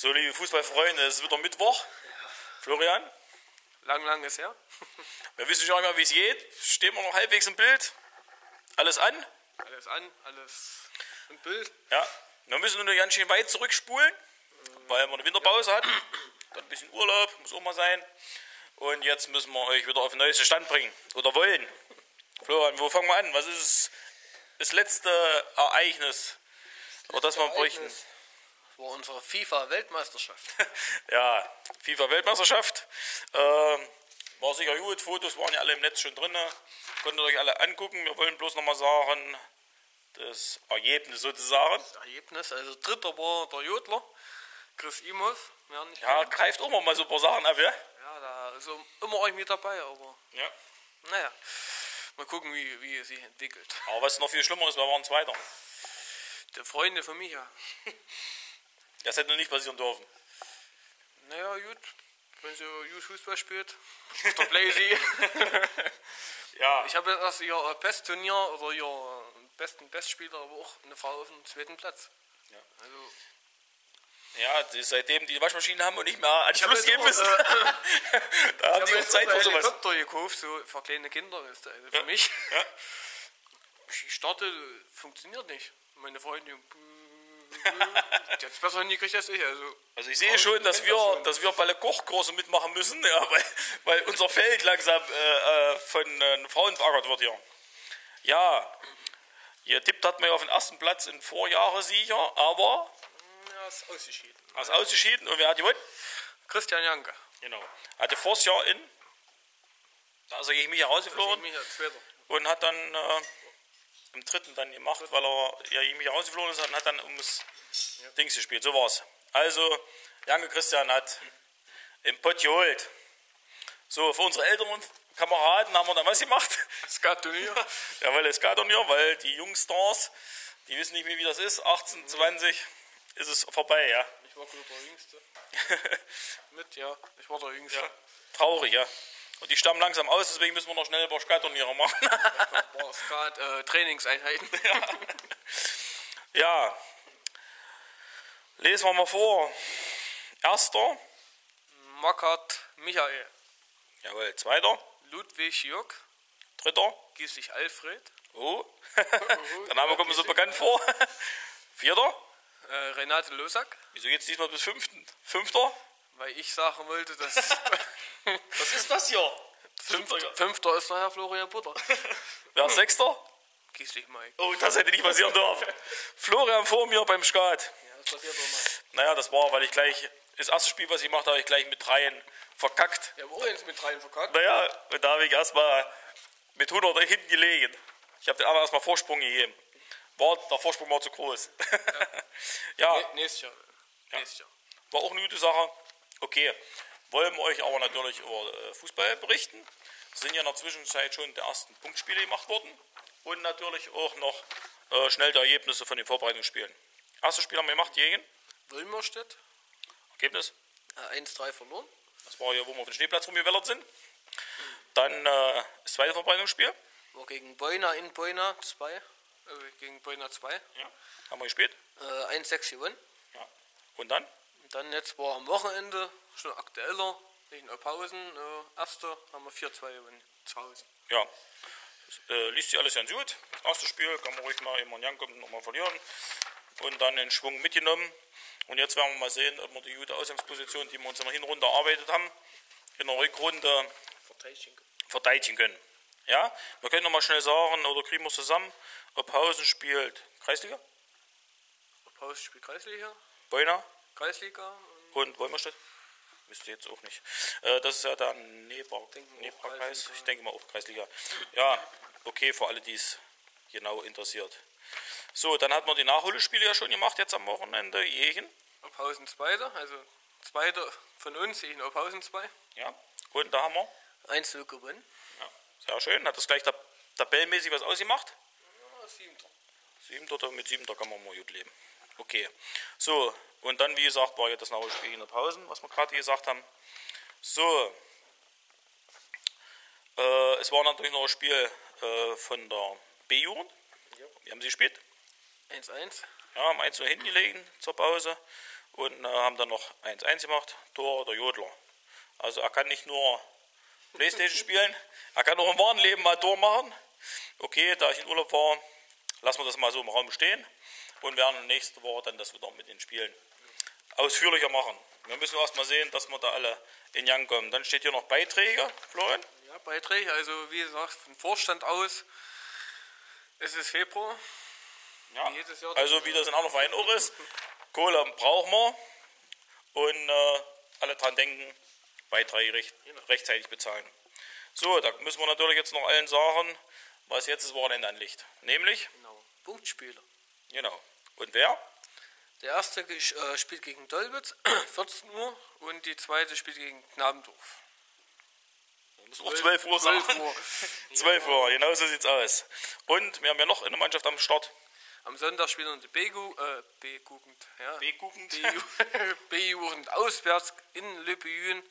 So, liebe Fußballfreunde, es ist wieder Mittwoch. Florian, Lang, lang ist her. wir wissen schon nicht mehr, wie es geht. Stehen wir noch halbwegs im Bild? Alles an? Alles an, alles im Bild. Ja. Wir müssen nur ganz schön weit zurückspulen, weil wir eine Winterpause hatten. Dann ein bisschen Urlaub, muss auch mal sein. Und jetzt müssen wir euch wieder auf den neuesten Stand bringen. Oder wollen. Florian, wo fangen wir an? Was ist das letzte Ereignis, über das wir bräuchten? War unsere FIFA-Weltmeisterschaft. Ja, FIFA-Weltmeisterschaft. Ähm, war sicher gut, Fotos waren ja alle im Netz schon drin. Konntet ihr euch alle angucken. Wir wollen bloß nochmal sagen, das Ergebnis sozusagen. Das Ergebnis, also dritter war der Jodler, Chris Imhoff. Ja, kennt. greift auch mal so ein paar Sachen ab, ja? ja, da ist immer euch mit dabei, aber Ja. naja, mal gucken, wie, wie es sich entwickelt. Aber was noch viel schlimmer ist, wir waren Zweiter. Der Freunde von Micha. Das hätte noch nicht passieren dürfen. Naja, gut, wenn sie gut Fußball spielt. Auf der Blazy. Ja, Ich habe jetzt erst ihr äh, Bestturnier oder ihr äh, besten Bestspieler, aber auch eine Frau auf dem zweiten Platz. Ja. Also, ja die, seitdem die Waschmaschinen haben und nicht mehr an Ich Schluss gehen müssen, äh, da haben ich die habe auch Zeit für sowas. Helikopter gekauft, so für kleine Kinder. Ist also für Ja. mich. Ja. Ich starte, funktioniert nicht. Meine Freundin, es besser hingekriegt als ich. Also, Also ich sehe schon, dass wir, schon. dass wir bei der Kochkurse mitmachen müssen, ja, weil, weil unser Feld langsam äh, äh, von äh, Frauen beackert wird hier. Ja, ihr tippt hat man ja auf den ersten Platz in Vorjahressieger, aber ja, ist ausgeschieden. als ausgeschieden und wer hat gewonnen? Christian Janke. Genau. Hatte vors Jahr in, da ist er gegen mich herausgeflogen und hat dann äh, im dritten dann gemacht, weil er ja gegen mich herausgeflogen ist und hat dann ums Dings gespielt. So war's. Also, Janke Christian hat im Pott geholt. So, für unsere älteren Kameraden haben wir dann was gemacht. Skaturnier. ja, weil es Turnier, weil die Jungstars, die wissen nicht mehr, wie das ist. 18, 20 ist es vorbei, ja. Ich war gut der Jüngste. Mit, ja. Ich war der Jüngste. ja. Traurig, ja. Und die stammen langsam aus, deswegen müssen wir noch schnell ein paar Skaturniere machen. War Skat äh, Trainingseinheiten. ja. Lesen wir mal vor. Erster. Mackert Michael. Jawohl, zweiter. Ludwig Jörg. Dritter. Gieslich Alfred. Oh. Der Name kommt mir so bekannt vor. Vierter. Äh, Renate Losak. Wieso geht's diesmal bis fünften? Fünfter. Weil ich sagen wollte, dass Was ist das hier? Fünfter, Fünfter ist der Herr Florian Butter. Wer ist Sechster? Gieslich Mike. Oh, das hätte nicht passieren dürfen. Florian vor mir beim Skat. Ja, das passiert auch mal. Naja, das war, weil ich gleich, das erste Spiel, was ich gemacht habe, ich gleich mit dreien verkackt. Ja, wo jetzt mit rein verkackt? Naja, und da habe ich erstmal mit 100 hinten gelegen. Ich habe den anderen erstmal Vorsprung gegeben. War, der Vorsprung war zu groß. ja, Nee, nächstes Jahr. Nächstes Jahr. war auch eine gute Sache. Okay, wollen wir euch aber natürlich über äh, Fußball berichten. Es sind ja in der Zwischenzeit schon die ersten Punktspiele gemacht worden. Und natürlich auch noch äh, schnell die Ergebnisse von den Vorbereitungsspielen. Erstes Spiel haben wir gemacht gegen. Wilmerstedt. Ergebnis. Äh, 1-3 verloren. Das war ja, wo wir auf den Schneeplatz rumgewellert sind. Dann äh, das zweite Vorbereitungsspiel. War gegen Beuna in Beuna 2. Äh, gegen Beuna 2. Ja. Haben wir gespielt. Äh, 1-6 gewonnen. Ja. Und dann? Dann jetzt war am Wochenende schon aktueller. Gegen Ophausen. Äh, erster haben wir 4-2 gewonnen. Zu Hause. Ja. Das, äh, liest sich alles ganz gut. Das erste Spiel kann man ruhig mal im Jan kommt noch mal verlieren. Und dann den Schwung mitgenommen. Und jetzt werden wir mal sehen, ob wir die gute Ausgangsposition, die wir uns in der Hinrunde erarbeitet haben, in der Rückrunde verteidigen können. Ja, wir können noch mal schnell sagen, oder kriegen wir es zusammen, ob Hausen spielt Kreisliga, Ophausen spielt Kreisliga. Beuna Kreisliga. und Wolmerstedt. Müsste jetzt auch nicht. Äh, das ist ja Neberkreis. Kreisliga. Ich denke mal auch Kreisliga. Ja, okay, für alle, die es genau interessiert. So, dann hat man die Nachholspiele ja schon gemacht, jetzt am Wochenende gegen. Ophausen Zweiter. Also Zweiter von uns gegen Ophausen 2. Ja, und da haben wir, 1-0 gewonnen. ja, sehr schön, hat das gleich tab tabellenmäßig was ausgemacht. Ja, Siebter. Siebter, mit siebter kann man mal gut leben. Okay, so, und dann, wie gesagt, war jetzt das Nachholspiel in der Pause, was wir gerade gesagt haben. So, äh, es war natürlich noch ein Spiel äh, von der B-Jugend. Ja. Wie haben sie gespielt? 1-1. Ja, haben 1 hingelegen zur Pause. und äh, haben dann noch 1-1 gemacht, Tor der Jodler. Also er kann nicht nur Playstation spielen, er kann auch im wahren Leben mal Tor machen. Okay, da ich in Urlaub war, lassen wir das mal so im Raum stehen und werden nächste Woche dann das wieder mit den Spielen ausführlicher machen. Wir müssen erst mal sehen, dass wir da alle in Gang kommen. Dann steht hier noch Beiträge, Florian. Ja, Beiträge, also wie gesagt, vom Vorstand aus, es ist Februar. Ja. Also wie das in anderen Vereinen auch ist. Kohle brauchen wir und äh, alle dran denken, Beiträge recht, rechtzeitig bezahlen. So, da müssen wir natürlich jetzt noch allen sagen, was jetzt das Wochenende anliegt. Nämlich, Genau. Punktspieler. Genau. Und wer? Der erste äh, spielt gegen Dolwitz, 14 Uhr, und die zweite spielt gegen Knabendorf. Muss auch 12 Uhr sein. 12 Uhr. 12 Uhr, genau so sieht's aus. Und wir haben ja noch eine Mannschaft am Start. Am Sonntag spielen wir die B-Gu- äh, B-Jugend, ja. B-Jugend. B-Ju- B-Jugend auswärts in Lübbejün.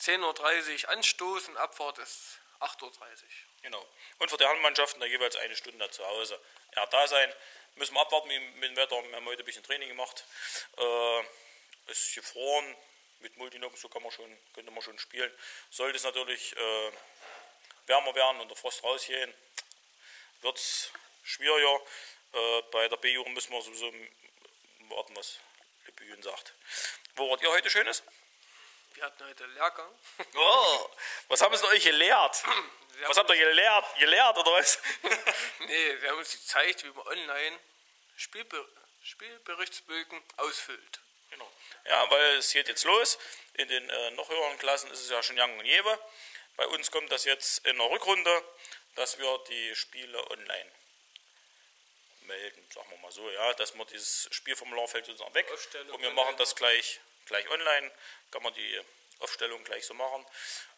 10.30 Uhr Anstoß und Abfahrt ist 8.30 Uhr. Genau. Und für die Handmannschaften da jeweils eine Stunde zu Hause. Ja, da sein. Müssen wir abwarten mit, dem Wetter. Wir haben heute ein bisschen Training gemacht. Äh, ist gefroren. Mit Multinox, so kann man schon, könnte man schon spielen. Sollte es natürlich äh, wärmer werden und der Frost rausgehen, wird es schwieriger. Äh, bei der B-Jugend müssen wir sowieso warten, was Lübbejün sagt. Wo wart ihr heute Schönes? Wir hatten heute Lehrgang. Oh, was haben Sie euch gelehrt? Was habt ihr gelehrt? Gelehrt oder was? nee, wir haben uns gezeigt, wie man online Spielber Spielberichtsbögen ausfüllt. Genau. Ja, weil es geht jetzt los. In den äh, noch höheren Klassen ist es ja schon Yang und Jewe. Bei uns kommt das jetzt in der Rückrunde, dass wir die Spiele online melden, sagen wir mal so, ja, dass man dieses Spielformular fällt sozusagen weg Aufstellung und wir machen das gleich, gleich online, kann man die Aufstellung gleich so machen.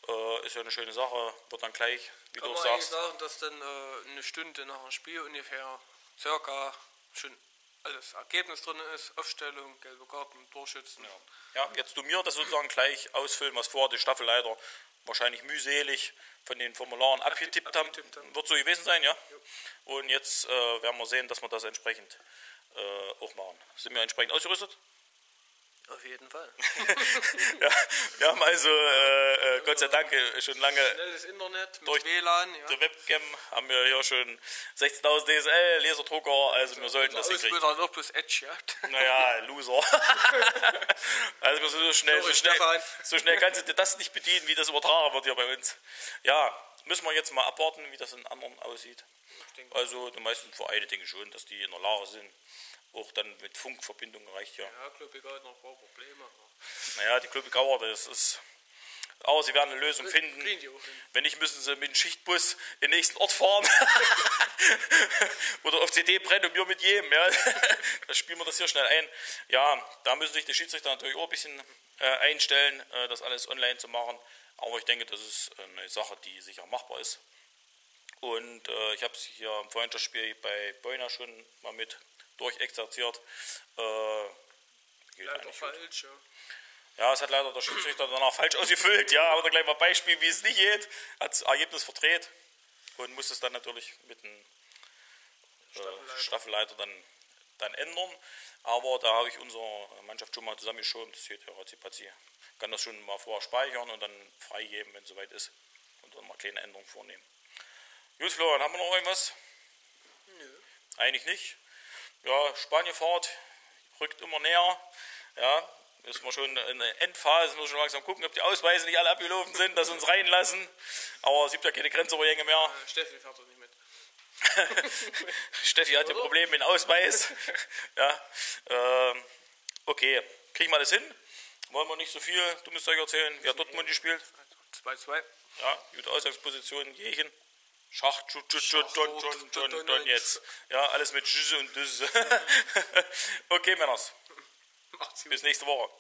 Äh, ist ja eine schöne Sache, wird dann gleich, wie Kann du auch sagst, sagen, dass dann äh, eine Stunde nach dem Spiel ungefähr circa schon alles Ergebnis drin ist, Aufstellung, gelbe Karten, Torschützen. Ja, jetzt du mir das sozusagen gleich ausfüllen, was vorher die Staffelleiter wahrscheinlich mühselig von den Formularen abgetippt haben. abgetippt haben. Wird so gewesen sein, ja? Und jetzt äh, werden wir sehen, dass wir das entsprechend äh, auch machen. Sind wir entsprechend ausgerüstet? Auf jeden Fall. ja, wir haben also äh, äh, Gott sei Dank äh, schon lange Schnelles Internet mit Durch- WLAN. Ja. der Webcam haben wir hier schon 16.000 DSL, Laserdrucker, also wir sollten das hinkriegen. Ausbilder auch bloß Edge, ja. Naja, Loser. also so schnell, so schnell, so schnell kannst du dir das nicht bedienen, wie das übertragen wird hier bei uns. Ja, müssen wir jetzt mal abwarten, wie das in anderen aussieht. Also die meisten Vereine denken schon, dass die in der Lage sind. Auch dann mit Funkverbindung reicht ja. Ja, ich, hat noch ein paar Probleme. Naja, die Club Gauer, das ist. Aber sie werden eine Lösung finden. auch hin. Wenn nicht, müssen sie mit dem Schichtbus in den nächsten Ort fahren. Oder auf CD brennen und wir mit jedem. Ja. Da spielen wir das hier schnell ein. Ja, da müssen sich die Schiedsrichter natürlich auch ein bisschen äh, einstellen, äh, das alles online zu machen. Aber ich denke, das ist eine Sache, die sicher machbar ist. Und äh, ich habe es hier im Freundschaftsspiel bei Beuna schon mal mit durchexerziert. Äh, geht Leider eigentlich gut. falsch, ja. Ja, es hat leider der Schiedsrichter danach falsch ausgefüllt. Ja, aber da gleich mal Beispiel, wie es nicht geht. Hat das Ergebnis verdreht und muss es dann natürlich mit dem äh, Staffelleiter dann, dann ändern. Aber da habe ich unsere Mannschaft schon mal zusammengeschoben. Das geht ja ratzifatzi. Kann das schon mal vorher speichern und dann freigeben, wenn es soweit ist. Und dann mal kleine Änderungen vornehmen. Gut, Florian, haben wir noch irgendwas? Nö. Eigentlich nicht. Ja, Spanienfahrt rückt immer näher. Ja, müssen wir schon in der Endphase, müssen wir schon langsam gucken, ob die Ausweise nicht alle abgelaufen sind, dass sie uns reinlassen. Aber es gibt ja keine Grenzübergänge mehr. Äh, Steffi fährt doch nicht mit. Steffi hat ja Probleme mit dem Ausweis. ja, ähm, okay, kriegen wir das hin? Wollen wir nicht so viel dummes Zeug erzählen? Wer hat Dortmund gespielt? 2-2. Ja, gute Ausgangsposition, Jechen. Schach, tschut, tschut, tschut, don, don, don, don, jetzt. Ja, alles mit Schüsse und Düsse. okay, Männers. Bis nächste Woche.